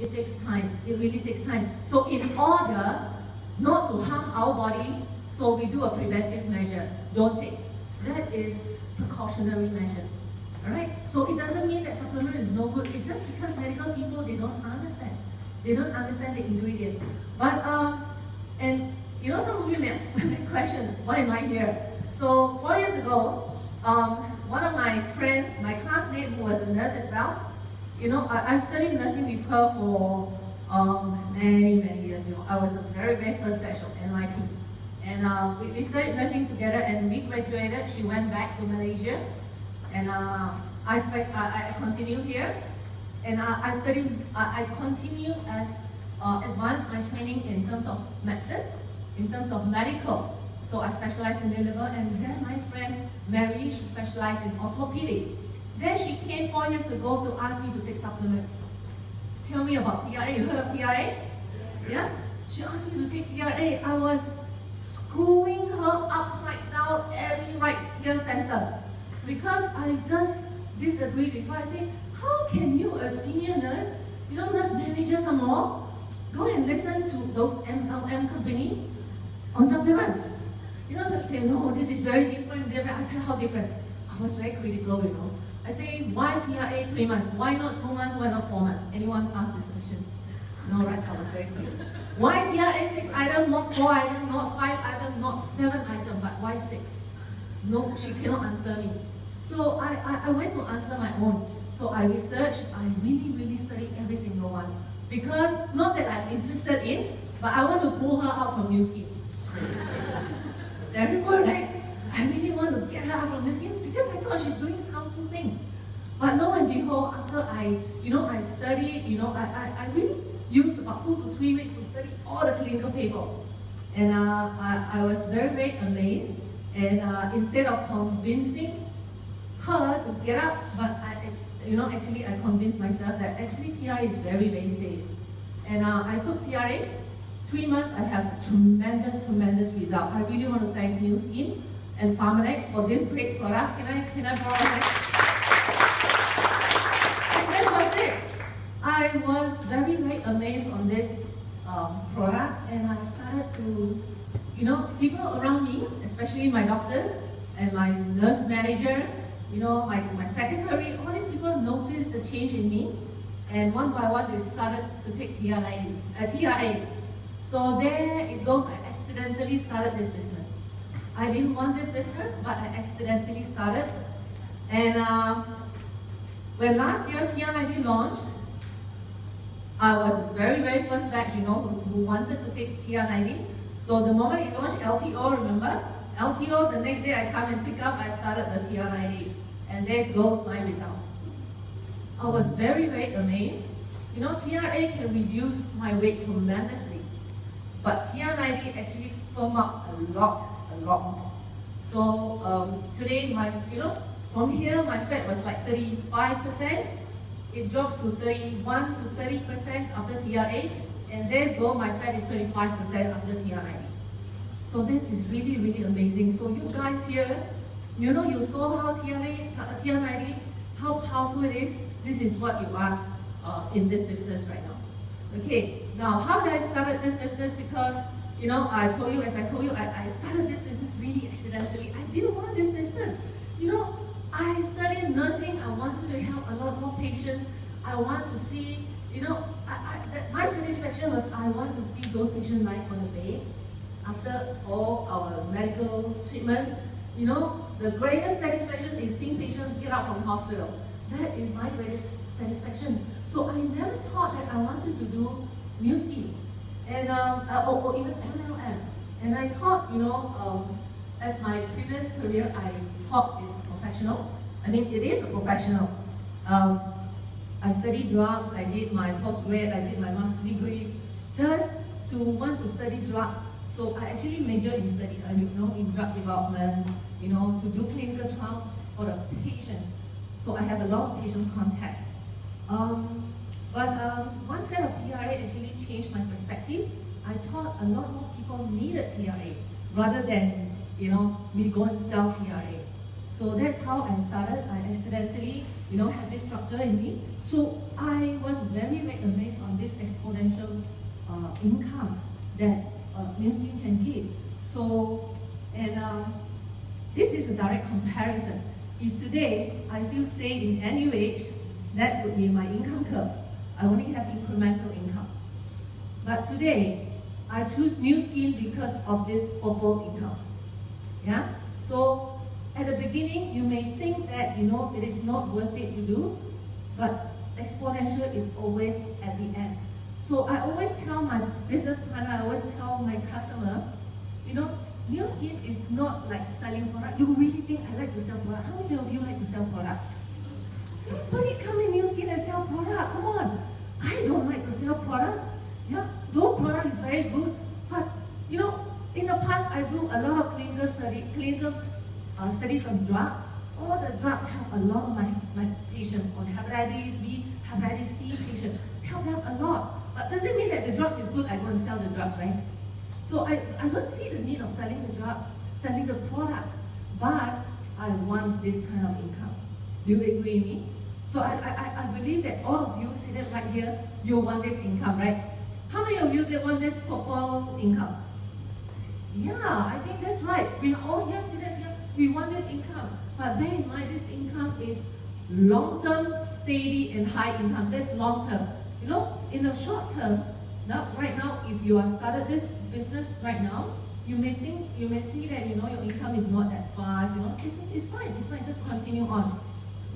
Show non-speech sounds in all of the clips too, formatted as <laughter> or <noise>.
It takes time. It really takes time. So in order not to harm our body, so we do a preventive measure. Don't take. That is precautionary measures. Alright? So it doesn't mean that supplement is no good. It's just because medical people they don't understand. They don't understand the ingredient. But um and you know some of you may, <laughs> may question, why am I here? So four years ago, um, one of my friends, my classmate who was a nurse as well, you know, I, I studied nursing with her for um, many, many years. You know, I was a very, very first batch of NYP. And uh, we, we studied nursing together and we graduated. She went back to Malaysia. And uh, I, I, I continued here. And uh, I studied, I, continued as uh, advanced my training in terms of medicine, in terms of medical. So I specialized in the liver, and then my friend Mary, she specialized in orthopedic. Then she came four years ago to ask me to take supplement. To Tell me about TRA. You heard of TRA? Yeah? She asked me to take TRA. I was screwing her upside down every right ear center because I just disagree with her. I say, how can you, a senior nurse, you know, nurse manager some more, go and listen to those MLM company on supplement? You know, some say, no, this is very different, different. I said, how different? I was very critical, you know. I say, why TRA three months? Why not two months? Why not four months? Anyone ask these questions? No, right? I was very clear. Why TRA six item, not four item, not five item, not seven item, but why six? No, she cannot answer me. So I, I, I went to answer my own. So I researched, I really, really studied every single one. Because, not that I'm interested in, but I want to pull her out from Nu Skin. <laughs> Terrible, right? I really want to get her from Nu Skin because I thought she's doing harmful things. But lo and behold, after I, you know, I studied, you know, I, I, I really used about two to three weeks to study all the clinical paper. And uh, I, I was very, very amazed. And uh, instead of convincing her to get up, but I, you know, actually I convinced myself that actually TRA is very, very safe. And uh, I took TRA, three months I have tremendous, tremendous result. I really want to thank Nu Skin and Pharmanex for this great product. Can I, can I borrow that? that was it. I was very, very amazed on this um, product and I started to, you know, people around me, especially my doctors and my nurse manager, you know, my, my secretary, all these people noticed the change in me and one by one they started to take TRA. Uh, TRA. So there it goes, I accidentally started this business. I didn't want this business, but I accidentally started. And uh, when last year TR90 launched, I was very, very first batch, you know, who, who wanted to take TR90. So the moment it launched LTO, remember? LTO, the next day I come and pick up, I started the TR90. And there goes my result. I was very, very amazed. You know, TRA can reduce my weight tremendously. But TR90 actually firm up a lot So um, today, my you know, from here my fat was like 35%. It drops to 31 to 30% after TRA, and there's go my fat is 25% after TRA. So that is really, really amazing. So you guys here, you know, you saw how TRA, TR90, how powerful it is. This is what you are uh, in this business right now. Okay, now how did I start this business? Because you know, I told you, as I told you, I, I started this business really accidentally. I didn't want this business. You know, I studied nursing. I wanted to help a lot more patients. I want to see, you know, I, I, my satisfaction was I want to see those patients lying on the bed after all our medical treatments. You know, the greatest satisfaction is seeing patients get out from hospital. That is my greatest satisfaction. So I never thought that I wanted to do Skin and um, uh, or, or, even MLM. And I taught, you know, um, as my previous career, I thought is professional. I mean, it is a professional. Um, I studied drugs, I did my postgrad, I did my master's degrees, just to want to study drugs. So I actually majored in study, uh, you know, in drug development, you know, to do clinical trials for the patients. So I have a lot of patient contact. Um, but um, one set of TRA actually changed my perspective. I thought a lot more people needed TRA rather than, you know, me go and sell TRA. So that's how I started. I accidentally, you know, had this structure in me. So I was very, very amazed on this exponential income that uh, Nu Skin can give. So, and um, this is a direct <laughs> comparison. If today I still stay in NUH, that would be my income curve. I only have incremental income. But today, I choose Nu Skin because of this purple income. Yeah? So at the beginning, you may think that you know it is not worth it to do, but exponential is always at the end. So I always tell my business partner, I always tell my customer, you know, Nu Skin is not like selling product. You really think I like to sell product? How many of you like to sell product? Nobody come and sell product. Come on. I don't like to sell product. Yeah, though product is very good, but you know, in the past I do a lot of clinical study, clinical uh, studies on drugs. All the drugs help a lot of my, my patients on hepatitis B, hepatitis C patients. Help them a lot. But doesn't mean that the drugs is good, I go and sell the drugs, right? So I, I don't see the need of selling the drugs, selling the product, but I want this kind of income. Do you agree with me? So I, I, I believe that all of you seated right here, you want this income, right? How many of you that want this purple income? Yeah, I think that's right. We all here seated here, we want this income. But bear in mind, this income is long-term, steady, and high income. That's long-term. You know, in the short term, now, right now, if you have started this business right now, you may think, you may see that, you know, your income is not that fast, you know, it's, it's fine, it's fine, just continue on.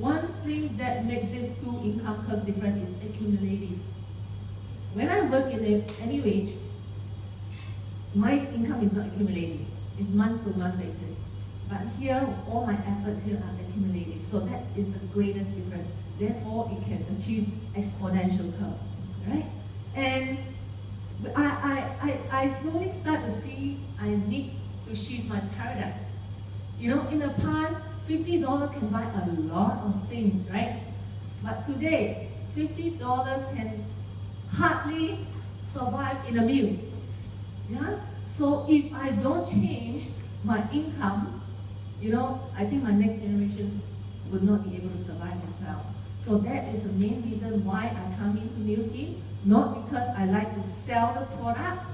One thing that makes this two income curve different is accumulative. When I work in a, any wage, my income is not accumulative. It's month to month basis. But here, all my efforts here are accumulative. So that is the greatest difference. Therefore, it can achieve exponential curve, right? And I, I, I, I slowly start to see I need to shift my paradigm. You know, in the past, $50 can buy a lot of things, right? But today, $50 can hardly survive in a meal. Yeah? So if I don't change my income, you know, I think my next generations would not be able to survive as well. So that is the main reason why I come into Nu Skin, not because I like to sell the product.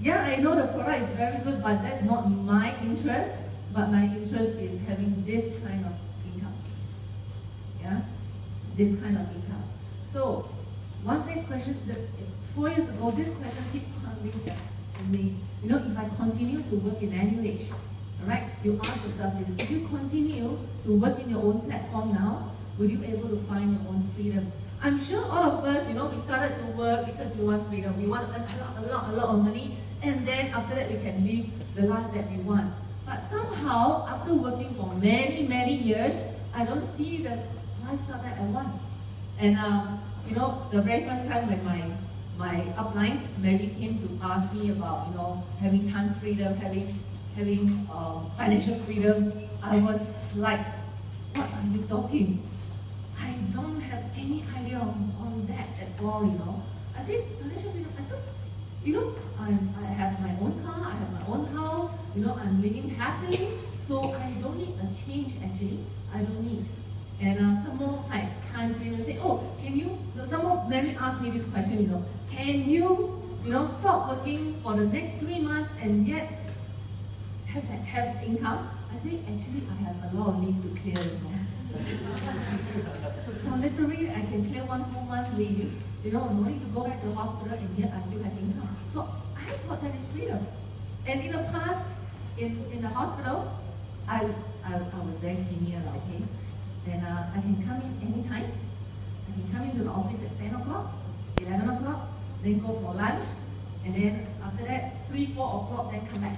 Yeah, I know the product is very good, but that's not my interest. But my interest is having this kind of income. Yeah? This kind of income. So, one next question, the, four years ago, this question keep coming back to me. You know, if I continue to work in NUH, alright, you ask yourself this, if you continue to work in your own platform now, will you able to find your own freedom? I'm sure all of us, you know, we started to work because we want freedom. We want to earn a lot, a lot, a lot of money, and then after that we can live the life that we want. But somehow, after working for many, many years, I don't see the lifestyle that I want. And um, you know, the very first time when my my uplines, Mary came to ask me about, you know, having time freedom, having having uh, financial freedom, I was like, what are you talking? I don't have any idea on, on that at all, you know. I said, financial freedom, I thought, you know, I'm, I have my own car, I have my own house, you know, I'm living happily, so I don't need a change actually. I don't need. And uh, some more like time frame, you say, oh, can you, some more, Mary asked me this question, you know, can you, you know, stop working for the next three months and yet have, have income? I say, actually, I have a lot of leave to clear, you know. <laughs> so literally, I can clear one whole month leave, you know, no need to go back to the hospital and yet I still have income. So I thought that is freedom. And in the past, in, in the hospital, I, I, I was very senior, okay? And uh, I can come in anytime. I can come into the office at 10 o'clock, 11 o'clock, then go for lunch, and then after that, 3, 4 o'clock, then come back.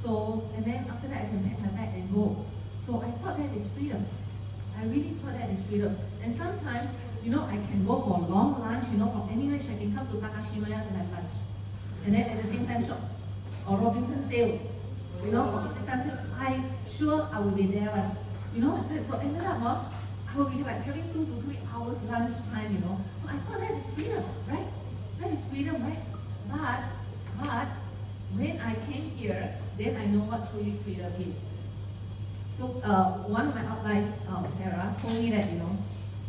So, and then after that, I can pack my bag and go. So I thought that is freedom. I really thought that is freedom. And sometimes, you know, I can go for a long lunch, you know, from anywhere, I can come to Takashimaya to have lunch. And then at the same time shop or Robinson sales. You know, Robinson sales, I sure I will be there. But, you know, so, ended up, huh, I will be like having two to three hours lunch time, you know. So I thought that is freedom, right? That is freedom, right? But, but, when I came here, then I know what truly freedom is. So uh, one of my outline, uh, Sarah, told me that, you know,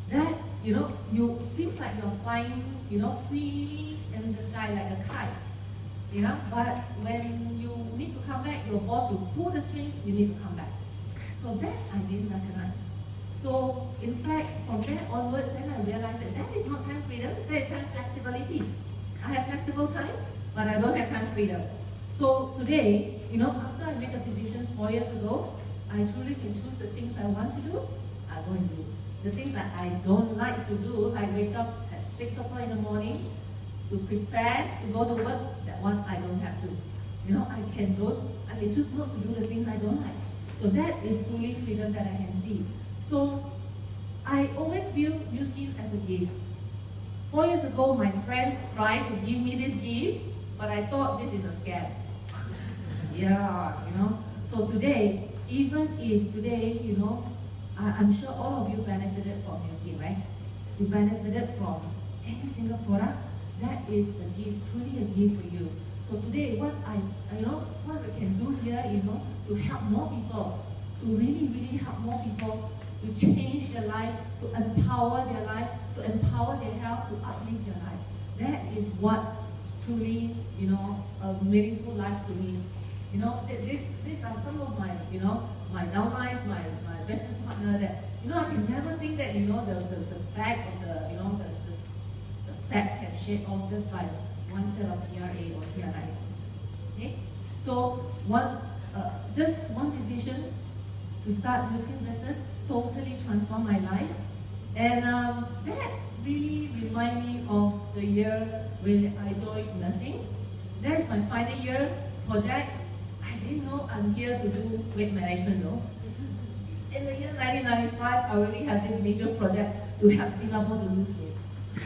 that you know, you seems like you're flying, you know, freely in the sky like a kite. You know, but when you need to come back, your boss will pull the string, you need to come back. So that I didn't recognize. So in fact, from there onwards, then I realized that that is not time freedom, that is time flexibility. I have flexible time, but I don't have time freedom. So today, you know, after I made the decisions four years ago, I truly can choose the things I want to do, I go and do. The things that I don't like to do, I wake up at 6 o'clock in the morning to prepare to go to work, that one I don't have to. You know, I can don't, I can choose not to do the things I don't like. So that is truly freedom that I can see. So I always view Nu Skin as a gift. Four years ago, my friends tried to give me this gift, but I thought this is a scam. <laughs> yeah, you know. So today, even if today, you know, I, am sure all of you benefited from Nu Skin, right? You benefited from any single product. That is a gift, truly a gift for you. So today, what I, you know, what I can do here, you know, to help more people, to really, really help more people to change their life, to empower their life, to empower their health, to uplift their life. That is what truly, you know, a meaningful life to me. You know, this, these are some of my, you know, my downlines, my, my business partner that, you know, I can never think that, you know, the, the, the bag of the, you know, the, the, the facts can shake off just by one set of TRA or TRI. Okay? So, one, uh, just one decision to start Nu business totally transformed my life. And um, that really reminded me of the year when I joined nursing. That is my final year project. I didn't know I'm here to do weight management though. In the year 1995, I already had this major project to help Singapore to lose weight. <laughs>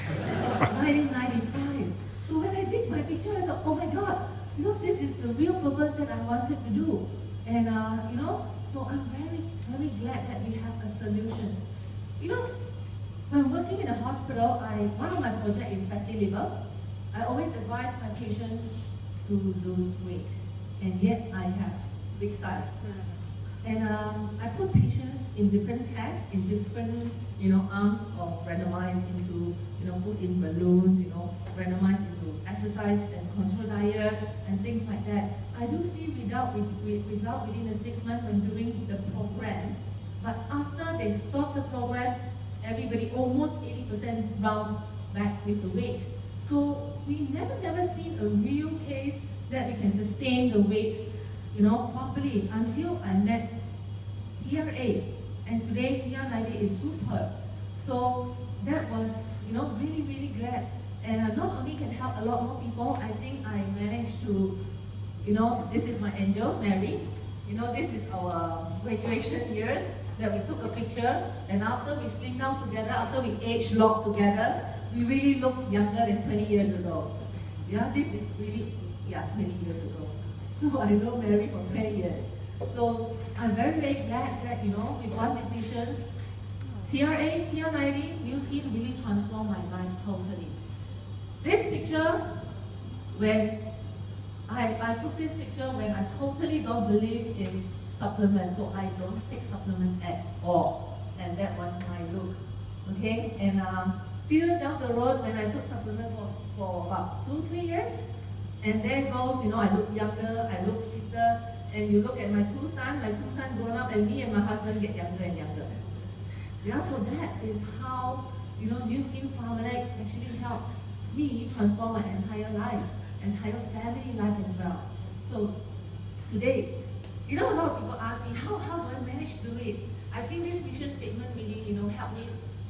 1995. So when I did my picture, I said, oh my God, you know, this is the real purpose that I wanted to do. And, uh, you know, so I'm very, very glad that we have a solutions. You know, when working in a hospital, I one of my projects is fatty liver. I always advise my patients to lose weight, and yet I have big size. And um, I put patients in different tests, in different, you know, arms of randomized into, you know, put in balloons, you know, randomized into exercise and control diet and things like that. I do see result, result within the six months when doing the program, but after they stop the program, everybody, almost 80% bounce back with the weight. So we never, never seen a real case that we can sustain the weight you know, properly until I met TRA. And today TR90 is super. So that was, you know, really, really glad. And uh, not only can help a lot more people, I think I managed to, you know, this is my angel, Mary. You know, this is our graduation year that we took a picture. And after we slim down together, after we age lock together, we really look younger than 20 years ago. Yeah, this is really, yeah, 20 years ago. So I know Mary for 20 years. So I'm very, very glad that, you know, with one decisions, TRA, TR90, Nu Skin really transformed my life totally. This picture, when I, I took this picture when I totally don't believe in supplements, so I don't take supplement at all. And that was my look. Okay, and um, few down the road when I took supplement for, for about two, three years, and there goes, you know, I look younger, I look fitter, and you look at my two sons, my two sons grown up, and me and my husband get younger and younger. Yeah, so that is how, you know, Nu Skin Pharmanex actually helped me transform my entire life, entire family life as well. So today, you know, a lot of people ask me, how, how do I manage to do it? I think this mission statement really, you know, helped me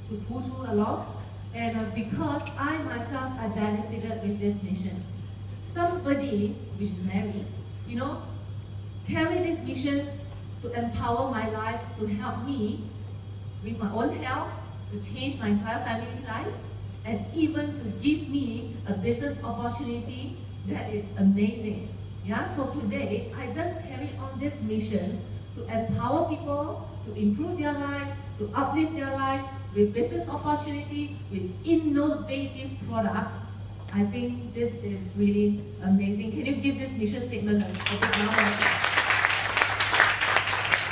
to pull through a lot. And uh, because I myself, I benefited with this mission somebody, which is Mary, you know, carry these missions to empower my life, to help me with my own health, to change my entire family life, and even to give me a business opportunity that is amazing. Yeah, so today, I just carry on this mission to empower people, to improve their lives, to uplift their life with business opportunity, with innovative products I think this is really amazing. Can you give this mission statement a, I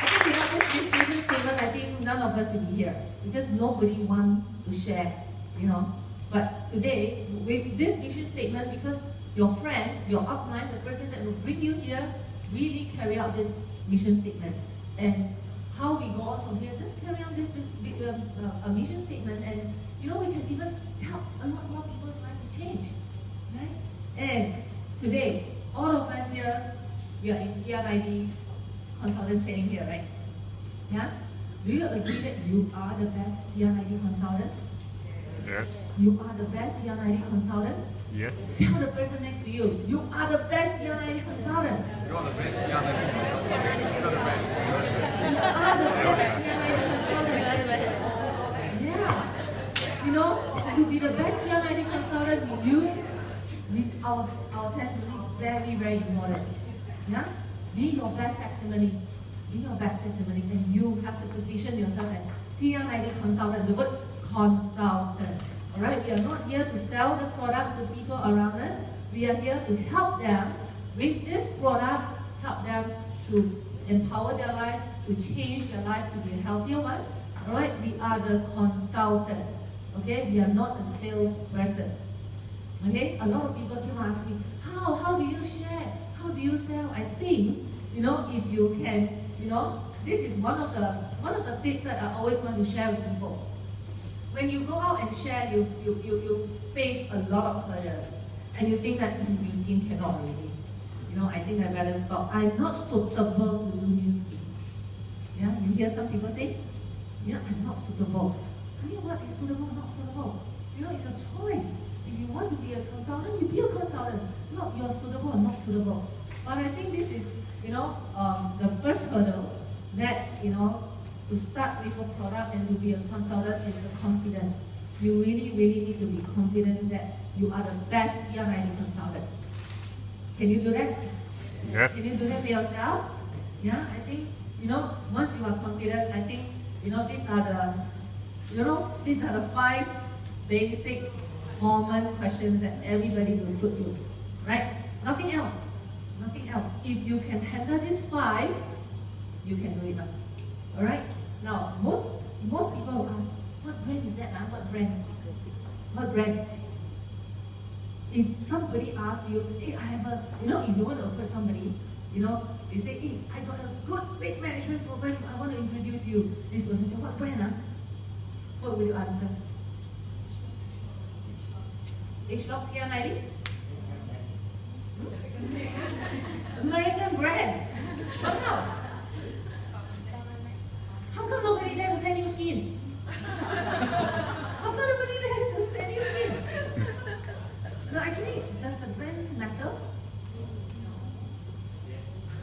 think you know this this mission statement, I think none of us will be here because nobody want to share, you know. But today, with this mission statement, because your friends, your upline, the person that will bring you here, really carry out this mission statement. And how we go on from here, just carry on this um, uh, mission statement, and you know we can even help a lot more people's life to change, right? And today, all of us here, we are in TR90 consultant training here, right? Yeah? Do you agree that you are the best TR90 consultant? Yes. You are the best TR90 consultant? Yes. Tell the person next to you, you are the best TR90 consultant. You are the best young consultant. You are the best. You are the best TR90 consultant. You are the best. Yeah. You know, to be the best TR90 consultant, you, with our, our testimony, very, very important. Yeah? Be your best testimony. Be your best testimony. And you have to position yourself as TR90 consultant. The word consultant. Alright, we are not here to sell the product to people around us. We are here to help them with this product, help them to empower their life, to change their life to be a healthier one. Alright, we are the consultant. Okay, we are not a salesperson. Okay, a lot of people keep asking, how, how do you share? How do you sell? I think, you know, if you can, you know, this is one of the one of the tips that I always want to share with people. When you go out and share, you you, you, you face a lot of hurdles. And you think that mm, Nu Skin cannot really. You know, I think I better stop. I'm not suitable to do Nu Skin. Yeah, you hear some people say, yeah, I'm not suitable. I mean, what is suitable, not suitable? You know, it's a choice. If you want to be a consultant, you be a consultant. Not you're suitable or not suitable. But I think this is, you know, um, the first hurdles that, you know, to start with a product and to be a consultant is the confidence. You really, really need to be confident that you are the best TR90 consultant. Can you do that? Yes. Can you do that for yourself? Yeah, I think, you know, once you are confident, I think, you know, these are the, you know, these are the five basic common questions that everybody will suit you, right? Nothing else, nothing else. If you can handle these five, you can do it now, all right? Now, most, most people will ask, what brand is that, huh? what brand? What brand? If somebody asks you, hey, I have a, you know, if you want to approach somebody, you know, they say, hey, I got a good weight management program, I want to introduce you. This person say, what brand, huh? What will you answer? ageLOC TR90? American brand. What else? How come nobody there to send skin? How come nobody there to skin? No, actually, does the brand matter?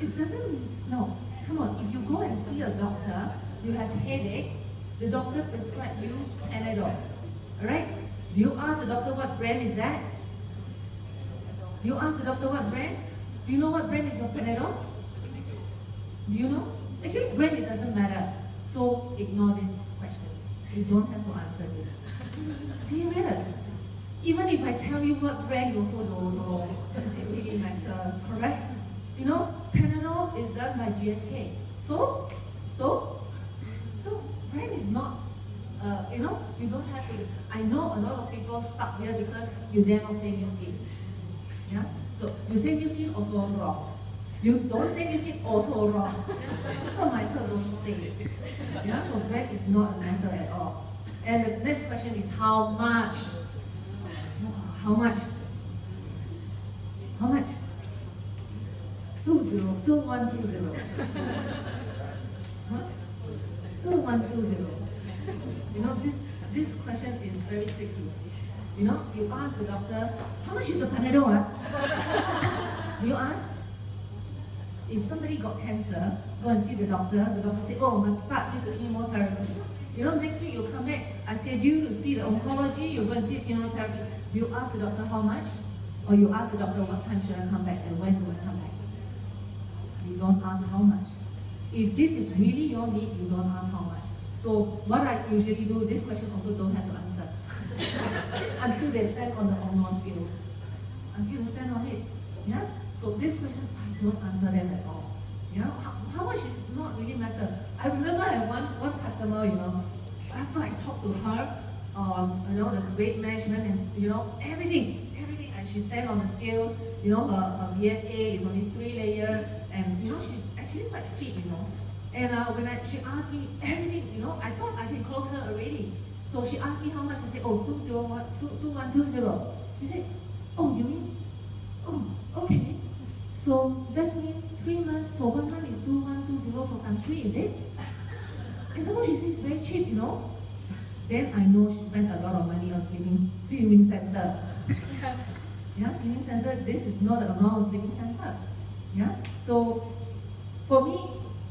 It doesn't, no. Come on, if you go and see a doctor, you have headache, the doctor prescribe you Panadol, alright? Do you ask the doctor what brand is that? You ask the doctor what brand? Do you know what brand is your Panadol? Do you know? Actually, brand it doesn't matter. So ignore these questions. You don't have to answer this. <laughs> Serious. Even if I tell you what brand, you also don't know. Does it really matter? Correct? You know, Panadol is done by GSK. So, so, so brand is not uh, you know, you don't have to. I know a lot of people stuck here because you dare not say Nu Skin. Yeah? So you say Nu Skin also wrong. You don't say Nu Skin also wrong. <laughs> so might as well don't it. Yeah? So brand is not a matter at all. And the next question is how much? How much? How much? Two zero, two one two zero. <laughs> Huh? Two one two zero. You know, this, this question is very tricky. You know, you ask the doctor, how much is a Panadol? Ah? <laughs> you ask? If somebody got cancer, go and see the doctor, the doctor say, oh, must start this chemotherapy. You know, next week you come back, I schedule to see the oncology, you go and see chemotherapy. You ask the doctor how much, or you ask the doctor what time should I come back and when do I come back. You don't ask how much. If this is really your need, you don't ask how much. So what I usually do, this question also don't have to. <laughs> Until they stand on the unknown skills. Until they stand on it. Yeah? So this question, I don't answer them at all. Yeah? how, how much is not really matter. I remember I one, one customer, you know, after I talked to her on, you know, the weight management and, you know, everything, everything, and she stand on the scales, you know, her, her VFA is only three layer, and, you know, she's actually quite fit, you know. And uh, when I, she asked me everything, you know, I thought I can close her already. So she asked me how much, I said, oh, 201, 2120. She said, oh, you mean, oh, okay. So that's mean three months, so one month is 2120, so times three, is it? And someone she says it's very cheap, you know. Then I know she spent a lot of money on slimming, slimming center. yeah, slimming center, this is not the amount of slimming center. Yeah, so for me,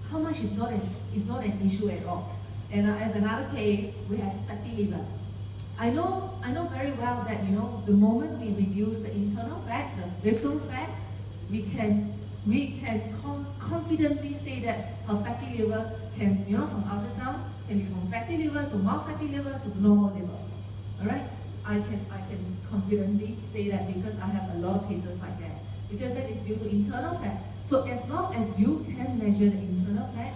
how much is not an, is not an issue at all. And I have another case, we have fatty liver. I know, I know very well that, you know, the moment we reduce the internal fat, the visceral fat, we can, we can com confidently say that her fatty liver can, you know, from ultrasound, can be from fatty liver to mild fatty liver to normal liver. All right? I can, I can confidently say that because I have a lot of cases like that. Because that is due to internal fat. So as long as you can measure the internal fat,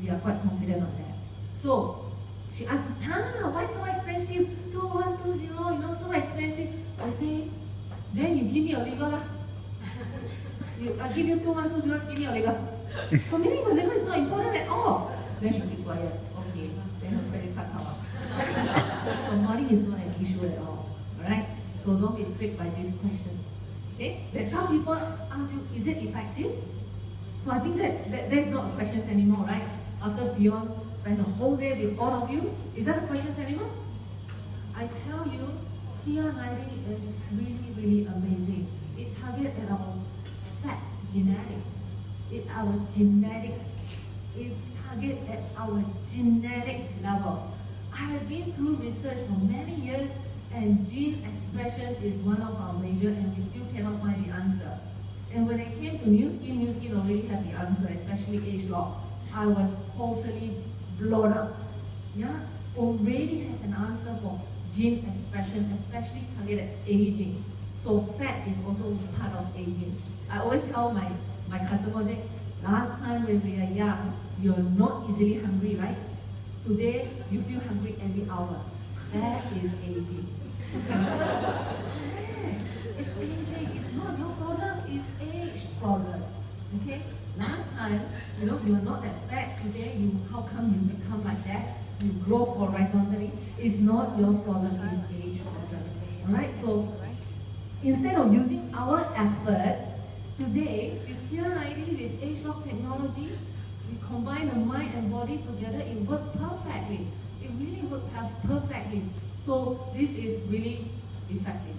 we are quite confident on that. So she asked me, huh, why so expensive? 2120, you know, so expensive. I say, then you give me a liver lah. <laughs> You, I give you 2120, give me a liver. <laughs> So meaning the liver is not important at all. Then she keep quiet. Okay, then her credit card come up. <laughs> so money is not an issue at all. Alright? So don't be tricked by these questions. Okay? That some people ask you, is it effective? So I think that, that that's not a question anymore, right? After Fiona spent a whole day with all of you, is that a question anyone? I tell you, TR90 is really, really amazing. It targets at our fat genetic. It our genetic is target at our genetic level. I have been through research for many years and gene expression is one of our major and we still cannot find the answer. And when it came to Nu Skin, Nu Skin already had the answer, especially ageLOC. I was totally blown up. Yeah, already has an answer for gene expression, especially targeted aging. So fat is also part of aging. I always tell my, my customers, last time when we are young, you're not easily hungry, right? Today, you feel hungry every hour. That is aging. <laughs> it's aging. It's not your problem, it's age problem. Okay? Last time, you know, you're not that fat. Today, you how come you become like that? You grow horizontally. It's not your problem, it's age problem. Alright, so instead of using our effort, today, with TR90, with ageLOC technology, we combine the mind and body together, it worked perfectly. It really worked perfectly. So this is really effective.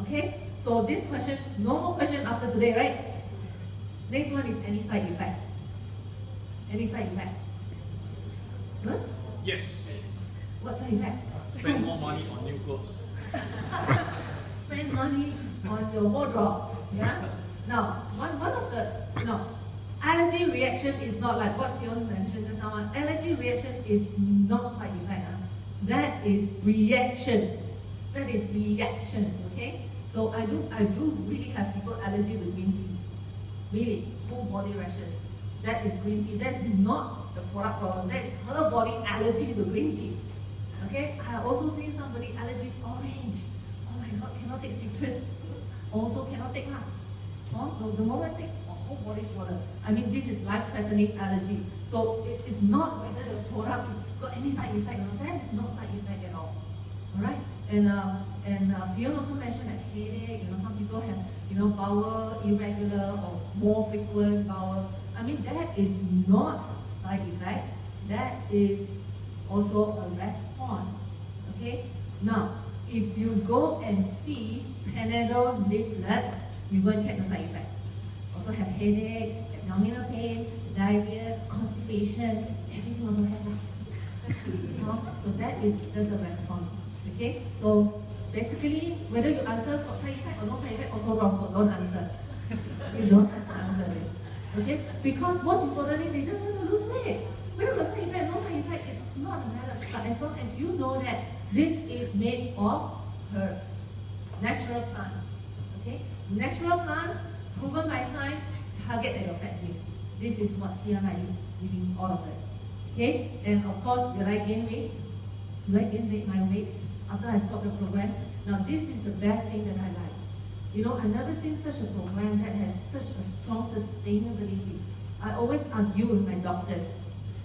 Okay? So this question, no more question after today, right? Next one is any side effect. Any side effect? Huh? Yes. What side effect? Spend more money on new clothes. <laughs> Spend money on your wardrobe. Yeah? Now, one, one of the, you know, allergy reaction is not like what Fiona mentioned just now. Allergy reaction is not side effect. Huh? That is reaction. That is reactions, okay? So I do I do really have people allergy to green. Really, full body rashes. That is green tea. That's not the product problem. That's her body allergy to green tea. Okay? I also seen somebody allergy to orange. Oh my god, cannot take citrus. Also cannot take that. Also, oh, the moment I take a whole body swollen. I mean, this is life-threatening allergy. So it is not whether the product is got any side effect. That is no side effect at all. Alright? And uh, and uh, Fiona also mentioned that headache, you know, some people have, you know, bowel irregular or more frequent bowel. I mean, that is not side effect. That is also a response. Okay? Now, if you go and see Panadol leaflet, you go and check the side effect. Also have headache, abdominal pain, diarrhea, constipation, everything also have. <laughs> so that is just a response. Okay? So basically, whether you answer for side effect or no side effect, also wrong, so don't answer. <laughs> you don't have to answer this. Okay? Because most importantly, they just want to lose weight. Whether the side effect no side effect, it's not a matter. But as long as you know that this is made of herbs, natural plants. Okay? Natural plants, proven by science, target at your fat gene. this is what TNI is giving all of us. Okay? And of course, will I gain weight? Will I gain weight, my weight after I stop the program? Now, this is the best thing that I like. You know, I've never seen such a program that has such a strong sustainability. I always argue with my doctors.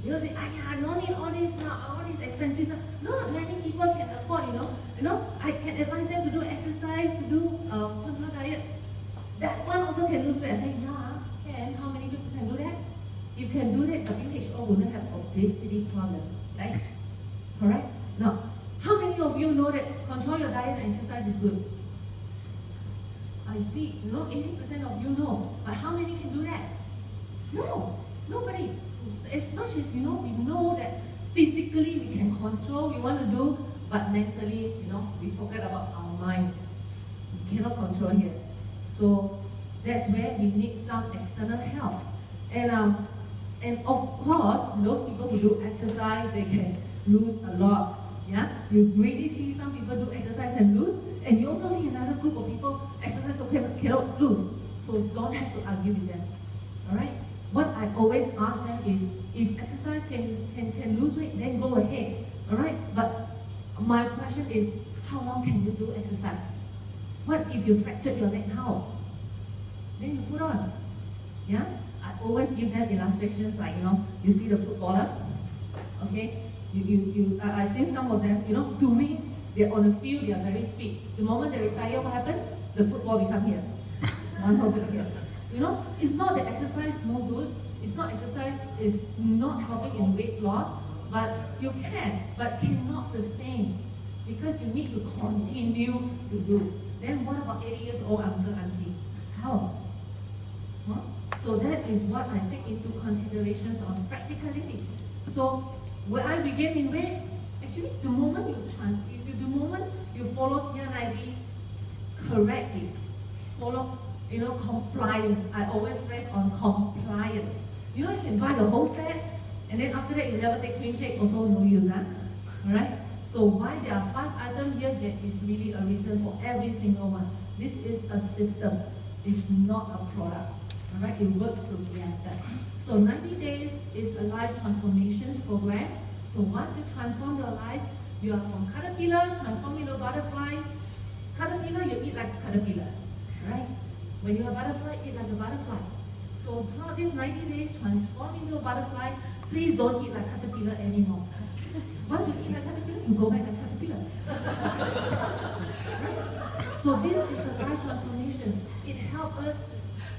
You know, say, ah, yeah, no need all this now, all this expensive. No, many people can afford, you know. You know, I can advise them to do exercise, to do uh, control diet. That one also can lose weight. I say, yeah, can. How many people can do that? You can do that, WHO not have obesity problem, right? Correct? Now, you know that control your diet and exercise is good? I see, you know, 80% of you know, but how many can do that? No, nobody. As much as you know, we know that physically we can control, we want to do, but mentally, you know, we forget about our mind. We cannot control here. So that's where we need some external help. And um, and of course, those people who do exercise, they can lose a lot. Yeah, you really see some people do exercise and lose, and you also see another group of people exercise okay but cannot lose. So don't have to argue with them. All right. What I always ask them is, if exercise can can, can lose weight, then go ahead. All right. But my question is, how long can you do exercise? What if you fractured your neck? How? Then you put on. Yeah? I always give them illustrations like, you know, you see the footballer, okay? You, you, you, I, I've seen some of them, you know, doing, they're on the field, they are very fit. The moment they retire, what happened? The football become here. <laughs> One over here. You know, it's not that exercise no good. It's not exercise is not helping in weight loss, but you can, but cannot sustain because you need to continue to do. Then what about 80 years old uncle auntie? How? Huh? So that is what I take into considerations on practicality. So will I regain in weight? Actually, the moment you tran- you- the moment you follow TNID correctly, follow you know compliance. I always stress on compliance. You know you can buy the whole set, and then after that you never take TrimShake, also no use, huh? Alright? So why there are five items here, that is really a reason for every single one. This is a system, it's not a product. Alright, it works together. So 90 days is a life transformations program. So once you transform your life, you are from caterpillar, transform into butterfly. Caterpillar, you eat like a caterpillar, right? When you're a butterfly, eat like a butterfly. So throughout these 90 days, transform into a butterfly. Please don't eat like caterpillar anymore. Once you eat like caterpillar, you go back like caterpillar. <laughs> Right? So this is a life transformations. It helps us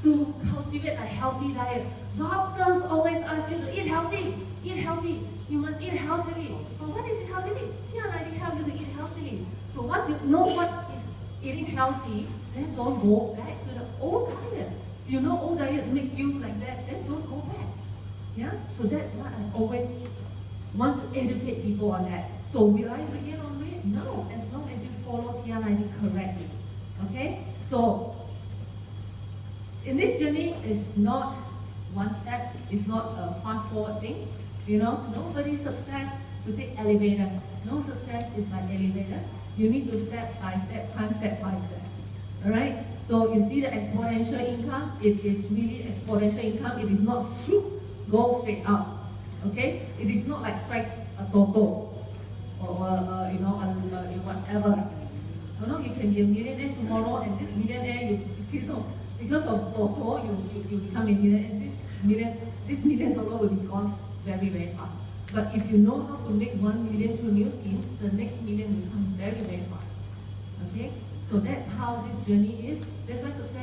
to cultivate a healthy diet. Doctors always ask you to eat healthy. Eat healthy. You must eat healthily. But what is it healthily? TNID help you to eat healthily. So once you know what is eating healthy, then don't go back to the old diet. If you know old diet make you like that, then don't go back. Yeah? So that's what I always want to educate people on that. So will I regain on weight? No, as long as you follow TNID correctly. Okay? So in this journey is not one step, it's not a fast forward thing. You know, nobody's success to take elevator. No success is by elevator. You need to step by step, time step by step. Alright? So you see the exponential income, it is really exponential income, it is not swoop, go straight up. Okay? It is not like strike a toto or uh, you know, uh, uh, whatever. You know, you can be a millionaire tomorrow, and this millionaire, you because of because of Toto, you, you, you become a millionaire, and this million this million dollar will be gone very very fast. But if you know how to make one million through new scheme, the next million will come very very fast. Okay, so that's how this journey is. That's why success.